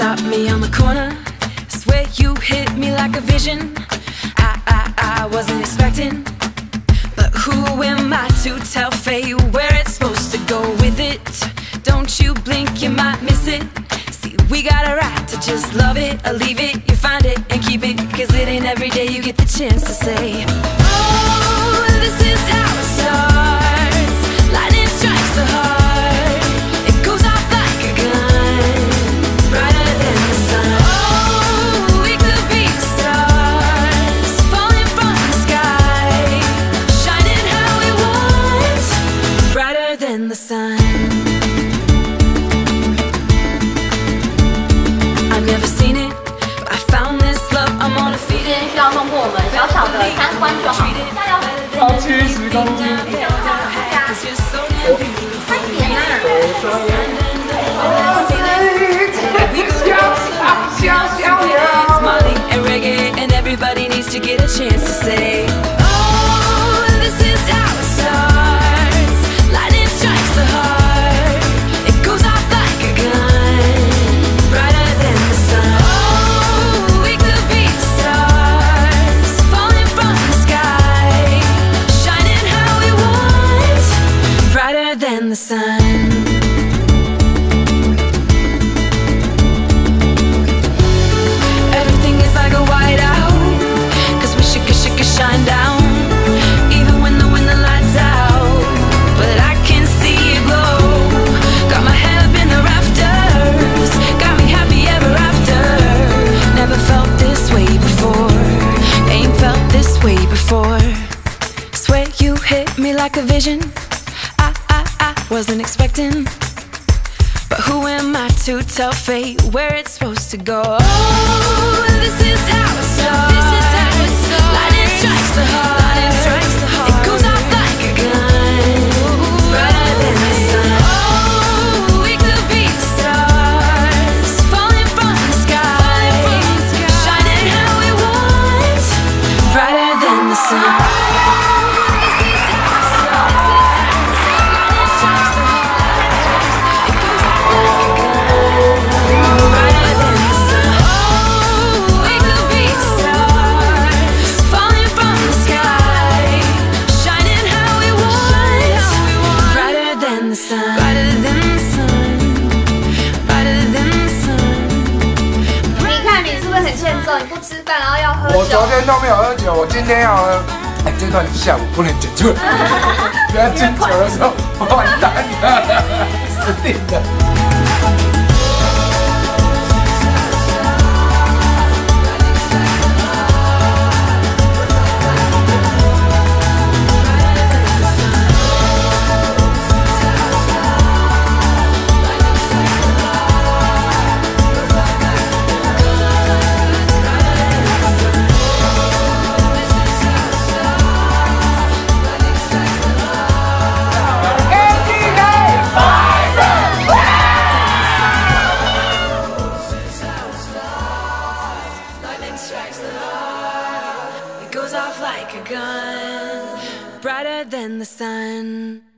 stopped me on the corner. Swear you hit me like a vision. I, I, I wasn't expecting. But who am I to tell fate where it's supposed to go with it? Don't you blink, you might miss it. See, we got a right to just love it or leave it. You find it and keep it. Cause it ain't every day you get the chance to say, 关注好。加油七十公斤 before. Swear you hit me like a vision. I, I, I wasn't expecting. But who am I to tell fate where it's supposed to go? Oh, this is how the sun. 我昨。天都没有喝酒，我今天要喝。哎，这段下午不能剪出来，不要敬酒的时候完蛋了，死定了。like a gun, brighter than the sun.